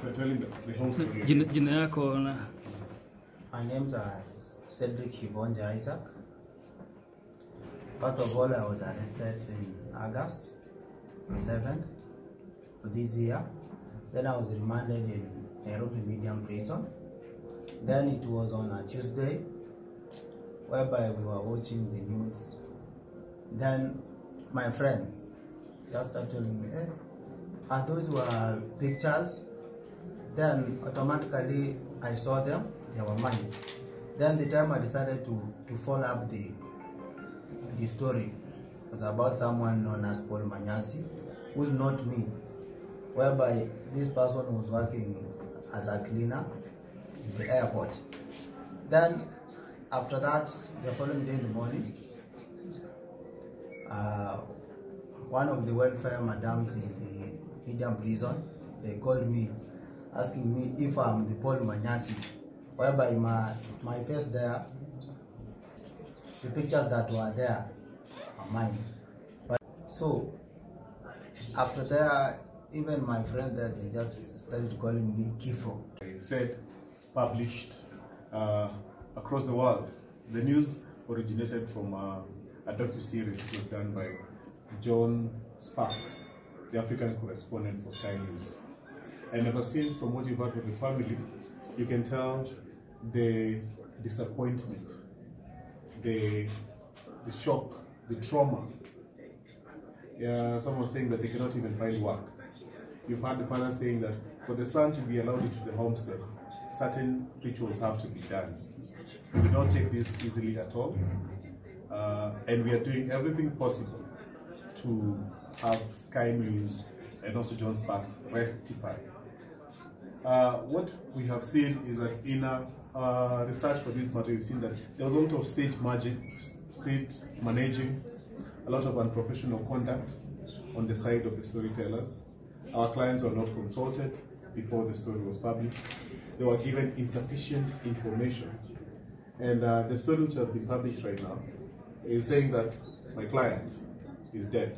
t- telling us the whole story. Jina, jina yako na My name's uh, Cedric Shivonje Isaac. First of all, I was arrested in August 7th of this year. Then I was remanded in Nairobi Medium Prison. Then it was on a Tuesday, whereby we were watching the news. Then my friends just started telling me, hey, are those were pictures? Then automatically I saw them, they were mine. Then the time I decided to, to follow up the, the story was about someone known as Paul Manyasi, who's not me, whereby this person was working as a cleaner in the airport. Then after that, the following day in the morning, uh, one of the welfare madams in the medium prison, they called me asking me if I'm the Paul Manyasi, whereby my, my face there, the pictures that were there are mine. But, so, after that, even my friend there, they just started calling me Kifo. said published uh, across the world. The news originated from uh, a docu-series which was done by John Sparks, the African correspondent for Sky News. And ever since, from what you've heard from the family, you can tell the disappointment, the, the shock, the trauma. Yeah, someone was saying that they cannot even find work. You've heard the father saying that for the son to be allowed into the homestead, certain rituals have to be done. We don't take this easily at all, uh, and we are doing everything possible to have Sky News and also John Sparks rectify. Uh, what we have seen is that in a uh, research for this matter, we've seen that there was a lot of state margin, state managing, a lot of unprofessional conduct on the side of the storytellers. Our clients were not consulted before the story was published. They were given insufficient information. And uh, the story which has been published right now is saying that my client is dead.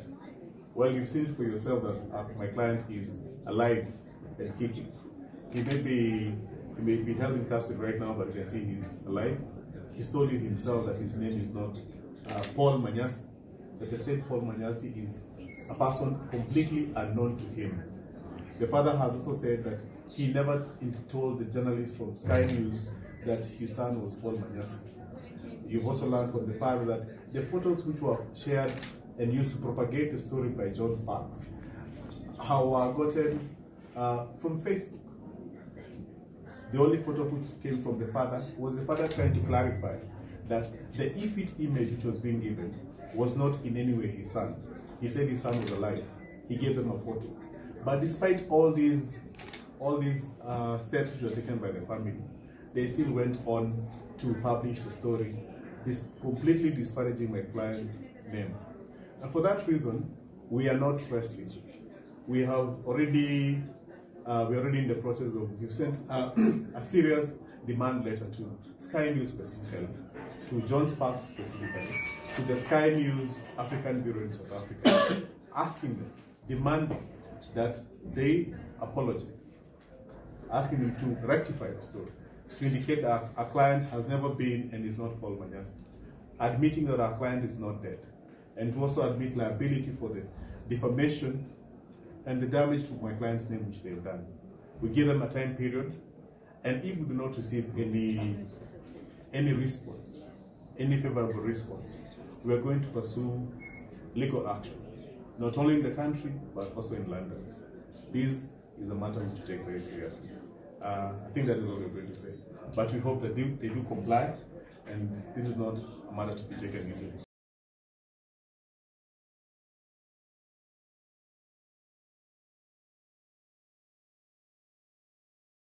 Well, you've seen it for yourself that uh, my client is alive and kicking. He may be he may be held in custody right now, but you can see he's alive. He's told you himself that his name is not uh, Paul Manyasi, that the said Paul Manyasi is a person completely unknown to him. The father has also said that he never told the journalist from Sky News that his son was Paul Manyasi. You've also learned from the father that the photos which were shared and used to propagate the story by John Sparks how were gotten uh, from Facebook. The only photo which came from the father was the father trying to clarify that the IFIT image which was being given was not in any way his son. He said his son was alive. He gave them a photo. But despite all these all these uh, steps which were taken by the family, they still went on to publish the story, completely disparaging my client's name. And for that reason, we are not resting. We have already uh, we're already in the process of, we've sent uh, a serious demand letter to Sky News specifically, to John Sparks specifically, to the Sky News African Bureau in South Africa, asking them, demanding that they apologize, asking them to rectify the story, to indicate that our client has never been and is not Paul Manyasi, admitting that our client is not dead, and to also admit liability for the defamation and the damage to my client's name which they've done. We give them a time period, and if we do not receive any any response, any favorable response, we are going to pursue legal action, not only in the country but also in London. This is a matter which we take very seriously. Uh, I think that is what we're going to say. But we hope that they, they do comply, and this is not a matter to be taken easily.